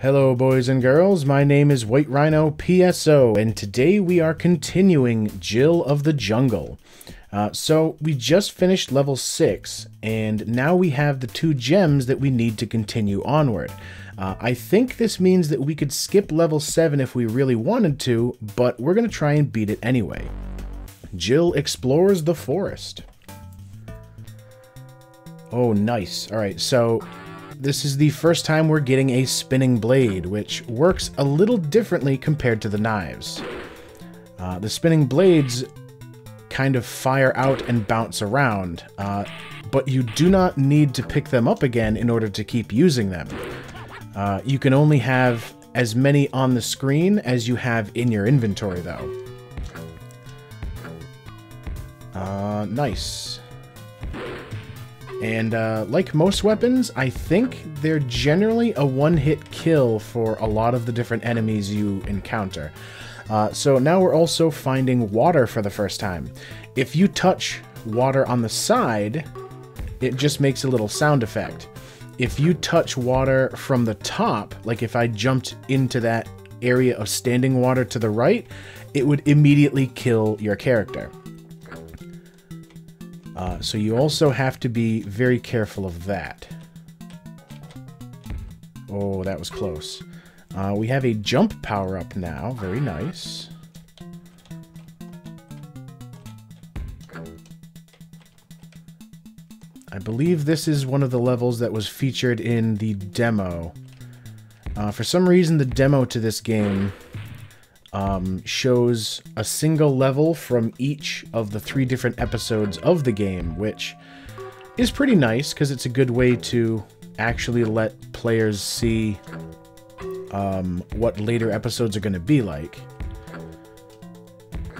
Hello, boys and girls. My name is White Rhino PSO, and today we are continuing Jill of the Jungle. Uh, so, we just finished level 6, and now we have the two gems that we need to continue onward. Uh, I think this means that we could skip level 7 if we really wanted to, but we're going to try and beat it anyway. Jill explores the forest. Oh, nice. Alright, so this is the first time we're getting a spinning blade, which works a little differently compared to the knives. Uh, the spinning blades kind of fire out and bounce around, uh, but you do not need to pick them up again in order to keep using them. Uh, you can only have as many on the screen as you have in your inventory, though. Uh, nice. And uh, like most weapons, I think they're generally a one-hit kill for a lot of the different enemies you encounter. Uh, so now we're also finding water for the first time. If you touch water on the side, it just makes a little sound effect. If you touch water from the top, like if I jumped into that area of standing water to the right, it would immediately kill your character. Uh, so you also have to be very careful of that. Oh, that was close. Uh, we have a jump power-up now. Very nice. I believe this is one of the levels that was featured in the demo. Uh, for some reason, the demo to this game um, shows a single level from each of the three different episodes of the game, which is pretty nice because it's a good way to actually let players see um, what later episodes are going to be like.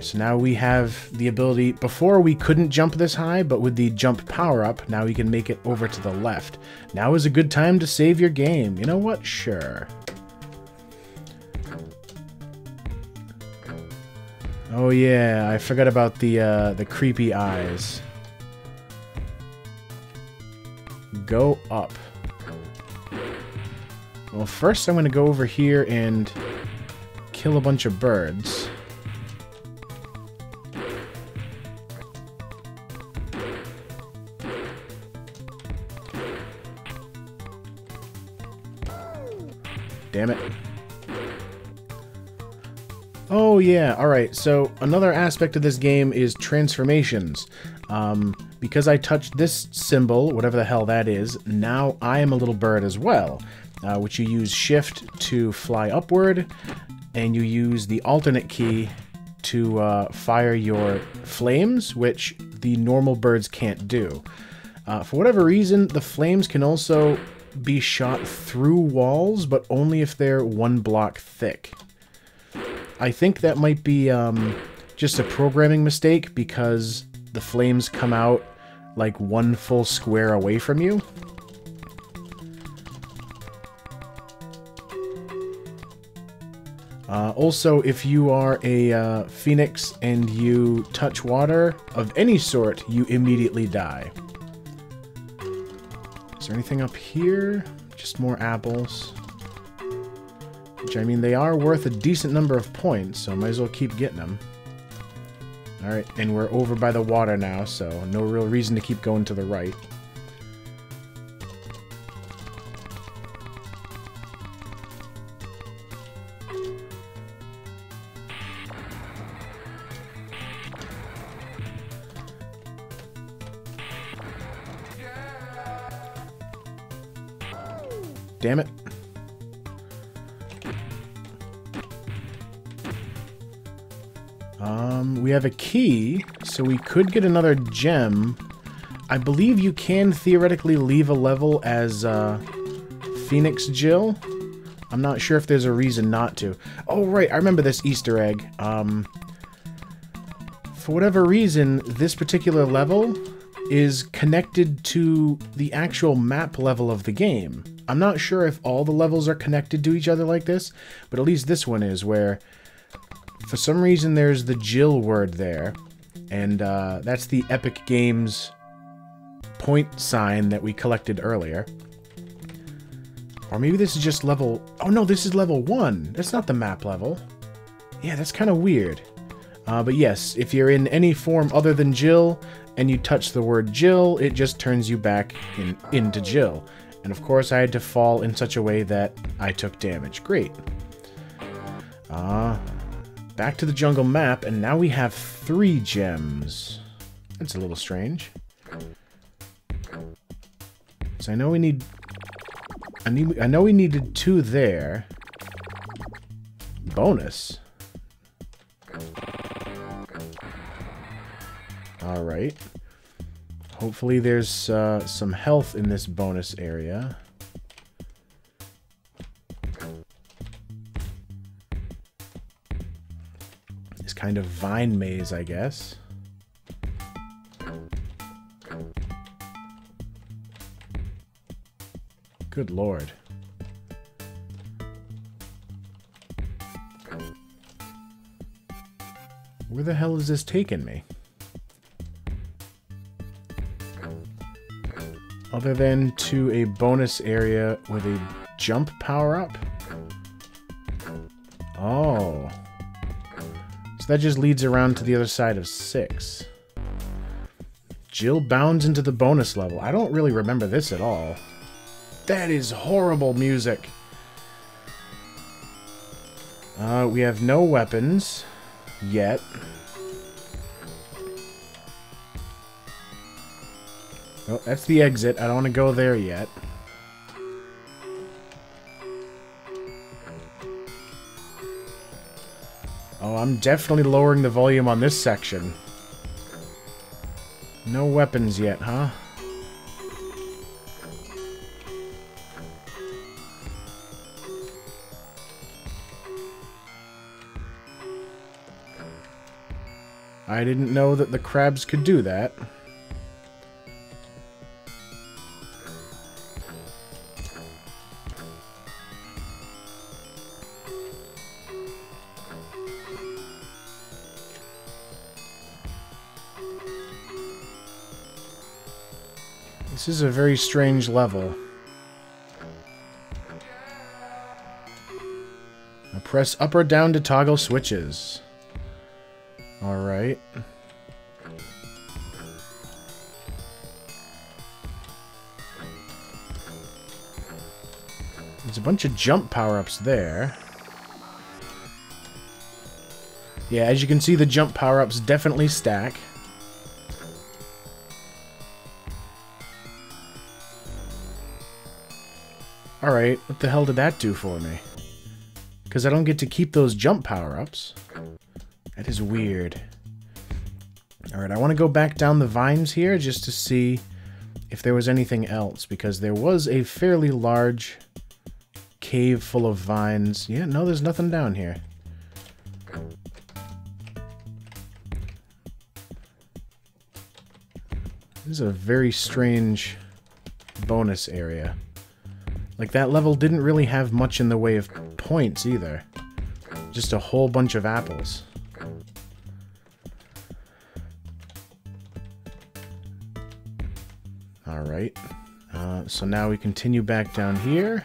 so now we have the ability, before we couldn't jump this high, but with the jump power-up, now we can make it over to the left. Now is a good time to save your game. You know what? Sure. Oh yeah, I forgot about the uh, the creepy eyes. Go up. Well, first I'm to go over here and kill a bunch of birds. Alright, so another aspect of this game is transformations. Um, because I touched this symbol, whatever the hell that is, now I am a little bird as well, uh, which you use shift to fly upward, and you use the alternate key to uh, fire your flames, which the normal birds can't do. Uh, for whatever reason, the flames can also be shot through walls, but only if they're one block thick. I think that might be um, just a programming mistake because the flames come out like one full square away from you. Uh, also, if you are a uh, phoenix and you touch water of any sort, you immediately die. Is there anything up here? Just more apples. Which, I mean, they are worth a decent number of points, so might as well keep getting them. Alright, and we're over by the water now, so no real reason to keep going to the right. Key, so we could get another gem. I believe you can theoretically leave a level as uh, Phoenix Jill. I'm not sure if there's a reason not to. Oh, right, I remember this Easter egg. Um, for whatever reason, this particular level is connected to the actual map level of the game. I'm not sure if all the levels are connected to each other like this, but at least this one is, where for some reason, there's the Jill word there, and uh, that's the Epic Games point sign that we collected earlier. Or maybe this is just level... Oh no, this is level 1. That's not the map level. Yeah, that's kind of weird. Uh, but yes, if you're in any form other than Jill, and you touch the word Jill, it just turns you back in, into Jill. And of course I had to fall in such a way that I took damage. Great. Uh, back to the jungle map, and now we have three gems. That's a little strange. So I know we need... I need. I know we needed two there. Bonus. Alright. Hopefully there's uh, some health in this bonus area. Kind of vine maze, I guess. Good lord. Where the hell is this taking me? Other than to a bonus area with a jump power-up? Oh. So that just leads around to the other side of 6. Jill bounds into the bonus level. I don't really remember this at all. That is horrible music. Uh, we have no weapons yet. Oh, that's the exit. I don't want to go there yet. I'm definitely lowering the volume on this section. No weapons yet, huh? I didn't know that the crabs could do that. This is a very strange level. Now press up or down to toggle switches. Alright. There's a bunch of jump power-ups there. Yeah, as you can see, the jump power-ups definitely stack. Alright, what the hell did that do for me? Because I don't get to keep those jump power-ups. That is weird. Alright, I want to go back down the vines here just to see if there was anything else, because there was a fairly large cave full of vines. Yeah, no, there's nothing down here. This is a very strange bonus area. Like, that level didn't really have much in the way of points, either. Just a whole bunch of apples. Alright. Uh, so now we continue back down here.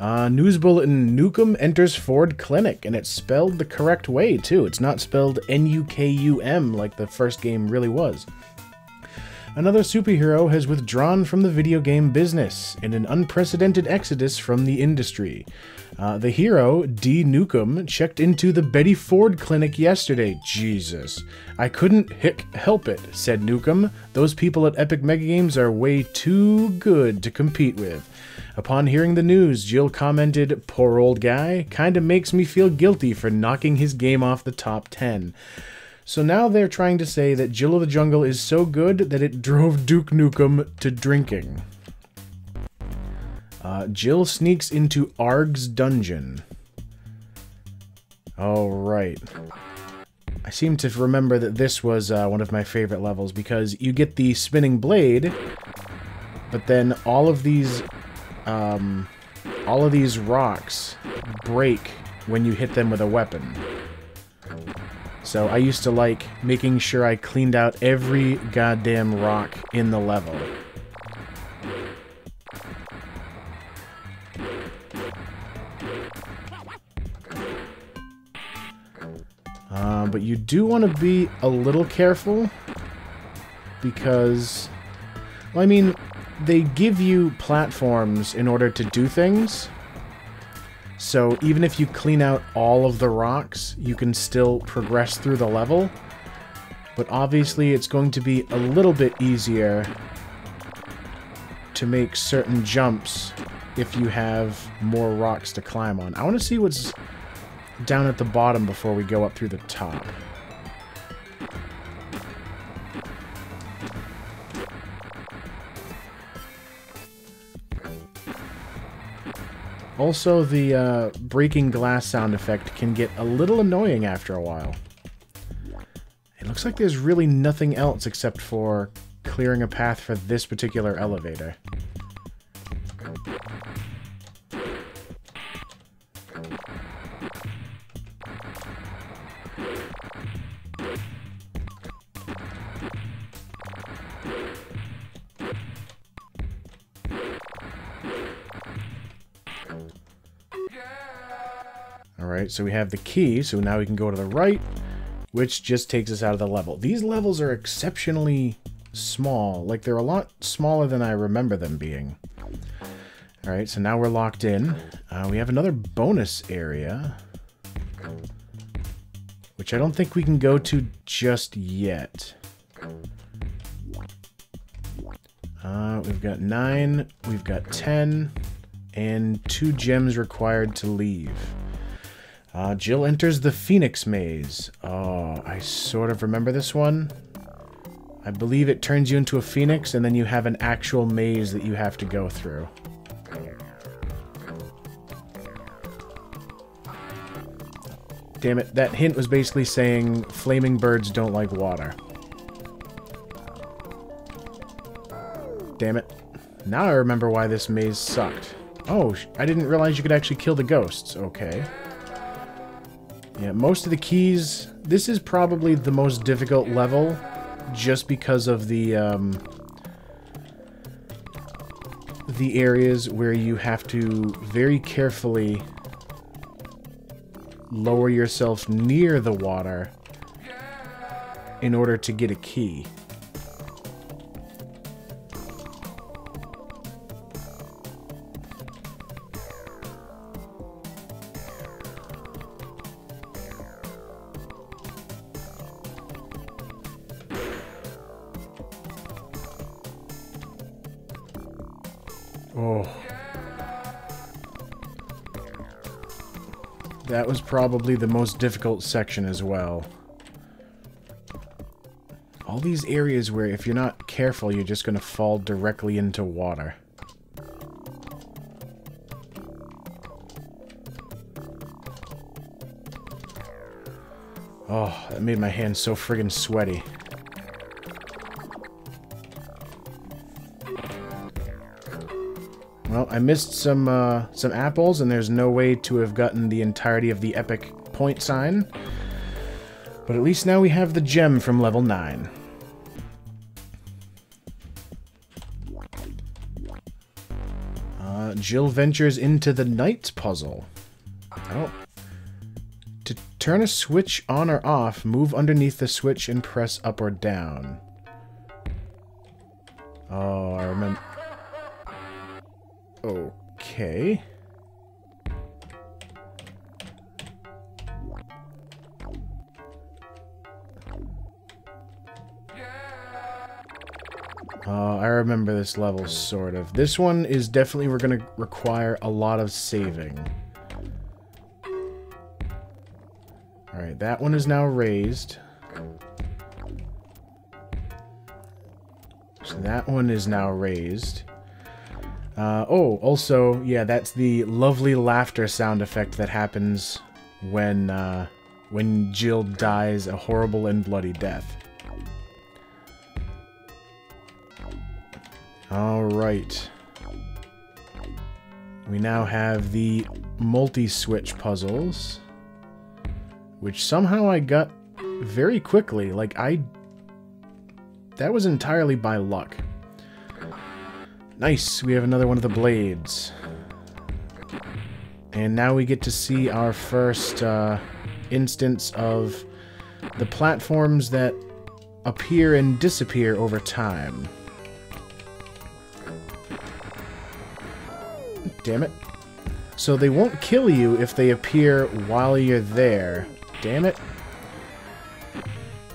Uh, news bulletin, Nukem enters Ford Clinic, and it's spelled the correct way, too. It's not spelled N-U-K-U-M like the first game really was. Another superhero has withdrawn from the video game business in an unprecedented exodus from the industry. Uh, the hero, D. Nukem, checked into the Betty Ford clinic yesterday. Jesus. I couldn't hick help it, said Nukem. Those people at Epic MegaGames are way too good to compete with. Upon hearing the news, Jill commented, Poor old guy, kinda makes me feel guilty for knocking his game off the top 10. So now they're trying to say that Jill of the Jungle is so good that it drove Duke Nukem to drinking. Uh, Jill sneaks into Arg's dungeon. Alright. I seem to remember that this was uh, one of my favorite levels because you get the spinning blade, but then all of these, um, all of these rocks break when you hit them with a weapon. So I used to like making sure I cleaned out every goddamn rock in the level. Uh, but you do want to be a little careful because, well, I mean, they give you platforms in order to do things, so even if you clean out all of the rocks, you can still progress through the level. But obviously it's going to be a little bit easier to make certain jumps if you have more rocks to climb on. I want to see what's down at the bottom before we go up through the top. Also, the uh, breaking glass sound effect can get a little annoying after a while. It looks like there's really nothing else except for clearing a path for this particular elevator. Alright, so we have the key, so now we can go to the right, which just takes us out of the level. These levels are exceptionally small. Like, they're a lot smaller than I remember them being. Alright, so now we're locked in. Uh, we have another bonus area. Which I don't think we can go to just yet. Uh, we've got 9, we've got 10, and 2 gems required to leave. Uh, Jill enters the Phoenix Maze. Oh, I sort of remember this one. I believe it turns you into a phoenix, and then you have an actual maze that you have to go through. Damn it, that hint was basically saying flaming birds don't like water. Damn it. Now I remember why this maze sucked. Oh, I didn't realize you could actually kill the ghosts. Okay. Yeah, most of the keys... This is probably the most difficult level just because of the, um, the areas where you have to very carefully lower yourself near the water in order to get a key. Probably the most difficult section as well. All these areas where if you're not careful, you're just going to fall directly into water. Oh, that made my hands so friggin' sweaty. Well, I missed some uh, some apples, and there's no way to have gotten the entirety of the epic point sign. But at least now we have the gem from level 9. Uh, Jill ventures into the Knights puzzle. Oh. To turn a switch on or off, move underneath the switch and press up or down. Oh, I remember... Okay. Uh, I remember this level, sort of. This one is definitely we're going to require a lot of saving. Alright, that one is now raised. So that one is now raised. Uh, oh, also, yeah, that's the lovely laughter sound effect that happens when, uh, when Jill dies a horrible and bloody death. Alright. We now have the multi-switch puzzles, which somehow I got very quickly. Like, I... That was entirely by luck. Nice, we have another one of the blades. And now we get to see our first uh, instance of the platforms that appear and disappear over time. Damn it. So they won't kill you if they appear while you're there. Damn it.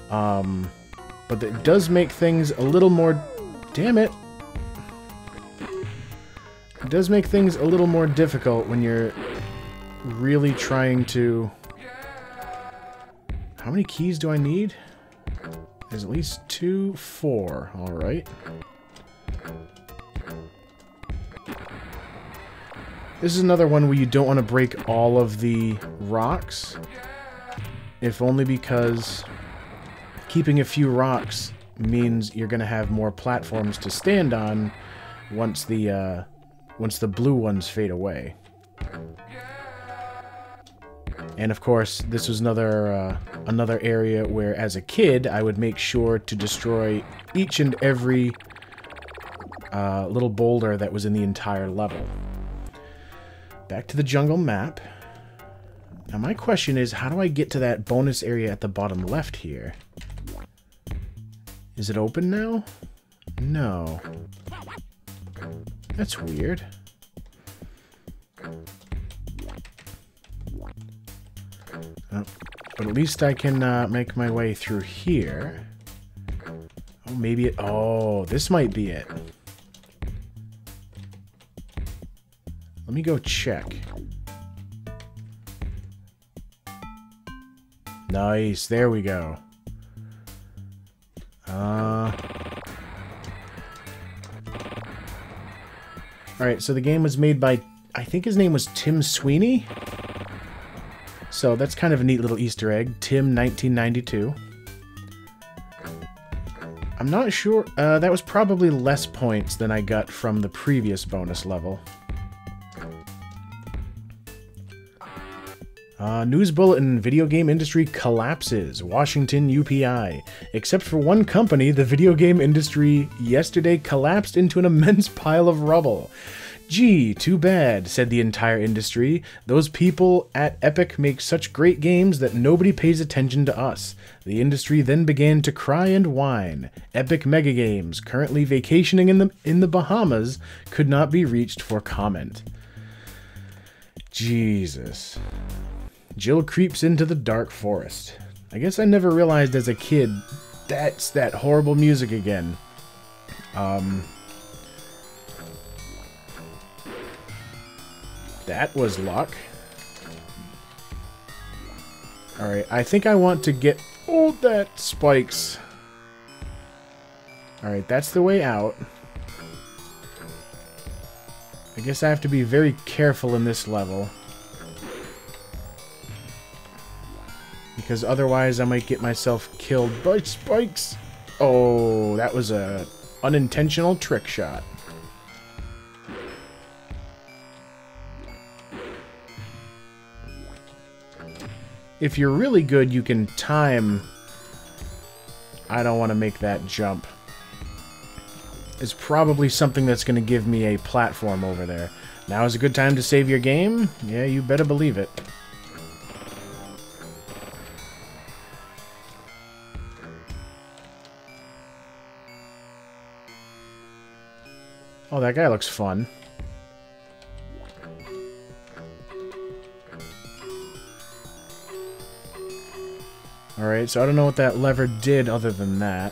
Um, but it does make things a little more... Damn it. Does make things a little more difficult when you're really trying to... How many keys do I need? There's at least two, four. Alright. This is another one where you don't want to break all of the rocks. If only because keeping a few rocks means you're going to have more platforms to stand on once the uh, once the blue ones fade away. And of course, this was another uh, another area where, as a kid, I would make sure to destroy each and every uh, little boulder that was in the entire level. Back to the jungle map. Now my question is, how do I get to that bonus area at the bottom left here? Is it open now? No. That's weird. Oh, but at least I can uh, make my way through here. Oh, maybe it... Oh, this might be it. Let me go check. Nice, there we go. Uh... Alright, so the game was made by, I think his name was Tim Sweeney? So that's kind of a neat little Easter egg. Tim 1992. I'm not sure, uh, that was probably less points than I got from the previous bonus level. Uh, news bulletin, video game industry collapses, Washington UPI. Except for one company, the video game industry yesterday collapsed into an immense pile of rubble. Gee, too bad, said the entire industry. Those people at Epic make such great games that nobody pays attention to us. The industry then began to cry and whine. Epic MegaGames, currently vacationing in the in the Bahamas, could not be reached for comment. Jesus. Jill creeps into the dark forest. I guess I never realized as a kid that's that horrible music again. Um, that was luck. Alright, I think I want to get... Oh, that spikes. Alright, that's the way out. I guess I have to be very careful in this level. Because otherwise I might get myself killed by spikes. Oh, that was a unintentional trick shot. If you're really good, you can time... I don't want to make that jump. It's probably something that's going to give me a platform over there. Now is a good time to save your game? Yeah, you better believe it. Oh, that guy looks fun. Alright, so I don't know what that lever did other than that.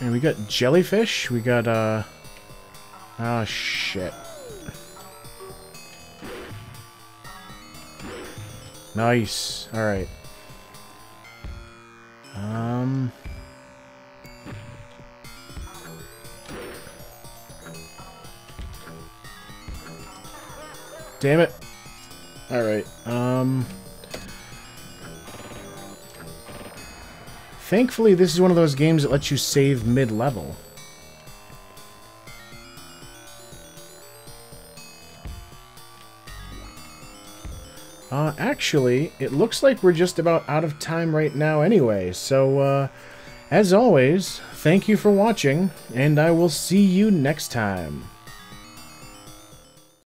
And we got jellyfish. We got, uh... Oh, shit. Nice. Alright. Damn it. Alright, um... Thankfully, this is one of those games that lets you save mid-level. Uh, actually, it looks like we're just about out of time right now anyway, so, uh, as always, thank you for watching, and I will see you next time.